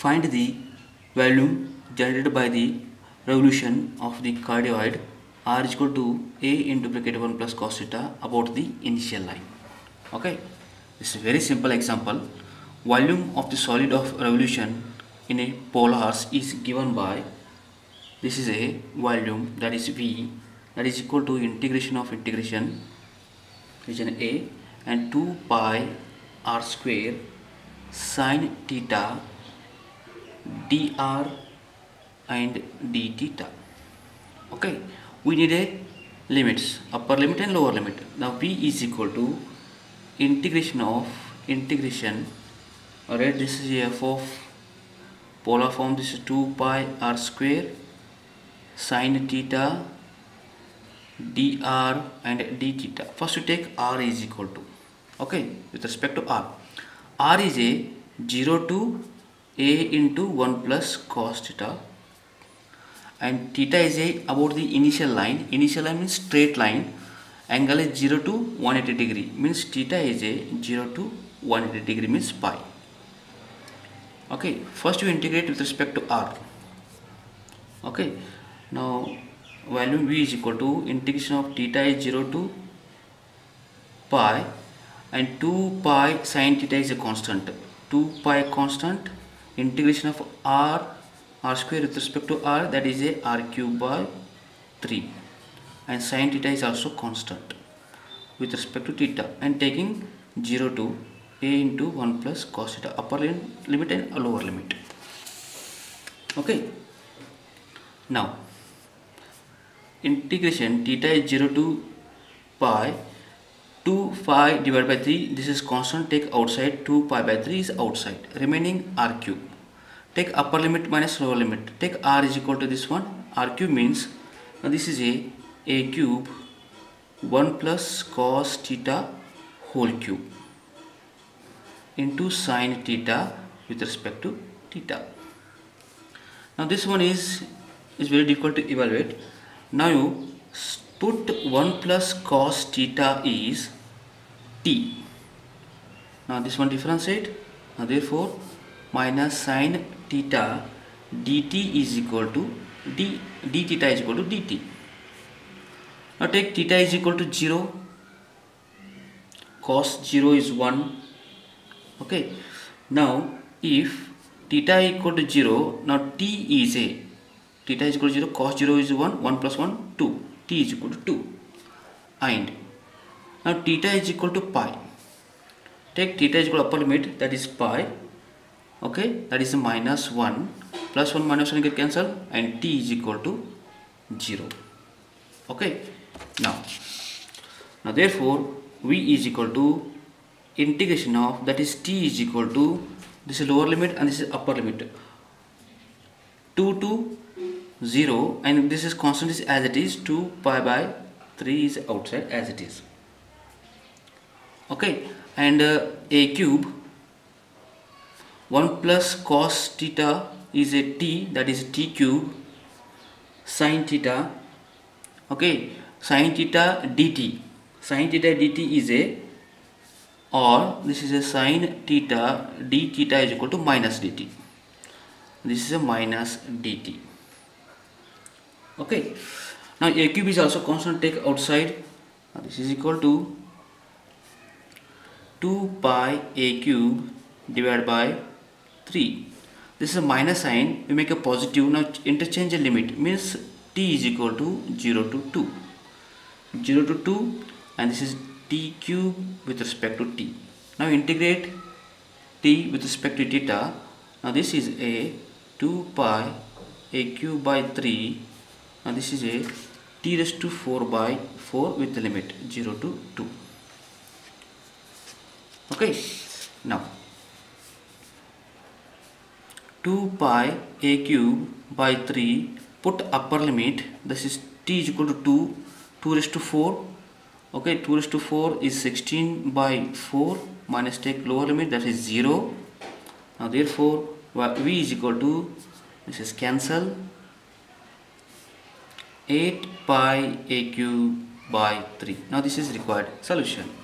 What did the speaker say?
find the volume generated by the revolution of the cardioid r is equal to a into bracket 1 plus cos theta about the initial line. Okay? This is a very simple example. Volume of the solid of revolution in a polars is given by this is a volume that is v that is equal to integration of integration region a and 2 pi r square sine theta dr and d theta okay we need a limits upper limit and lower limit. Now v is equal to integration of integration alright this is f of polar form this is 2 pi r square sine theta dr and d theta first we take r is equal to okay with respect to r. r is a 0 to a into 1 plus cos theta. And theta is a about the initial line. Initial line means straight line. Angle is 0 to 180 degree. Means theta is a 0 to 180 degree means pi. Okay first you integrate with respect to r. Okay now value v is equal to integration of theta is 0 to pi. And 2 pi sine theta is a constant. 2 pi constant integration of r r square with respect to r that is a r cube by 3 and sine theta is also constant with respect to theta. And taking 0 to a into 1 plus cos theta upper limit and lower limit. Okay. Now integration theta is 0 to pi 2 pi divided by 3 this is constant take outside 2 pi by 3 is outside. Remaining r cube take upper limit minus lower limit. Take r is equal to this one. R cube means now this is a a cube 1 plus cos theta whole cube into sine theta with respect to theta. Now this one is is very difficult to evaluate. Now you put 1 plus cos theta is t. Now this one differentiate. Now therefore minus sine theta dt is equal to d d theta is equal to dt now take theta is equal to 0 cos 0 is 1 okay now if theta equal to 0 now t is a theta is equal to 0 cos 0 is 1 1 plus 1 2 t is equal to 2 and now theta is equal to pi take theta is equal to upper limit that is pi okay that is minus 1 plus 1 minus 1 get cancelled and t is equal to 0 okay now now therefore v is equal to integration of that is t is equal to this is lower limit and this is upper limit. 2 to 0 and this is constant is as it is. 2 pi by 3 is outside as it is. Okay and uh, a cube 1 plus cos theta is a t that is t cube sine theta okay? Sine theta dt. Sine theta dt is a or this is a sine theta d theta is equal to minus dt. This is a minus dt. Okay? Now a cube is also constant take outside. Now this is equal to 2 pi a cube divided by 3 this is a minus sign. We make a positive. Now interchange a limit. Means t is equal to 0 to 2 0 to 2 and this is t cube with respect to t. Now integrate t with respect to theta. Now this is a 2 pi a cube by 3 now this is a t raised to 4 by 4 with the limit 0 to 2 okay. Now 2 pi a cube by 3 put upper limit this is t is equal to 2 2 raised to 4 okay 2 raised to 4 is 16 by 4 minus take lower limit that is 0 now therefore v is equal to this is cancel 8 pi a cube by 3 now this is required solution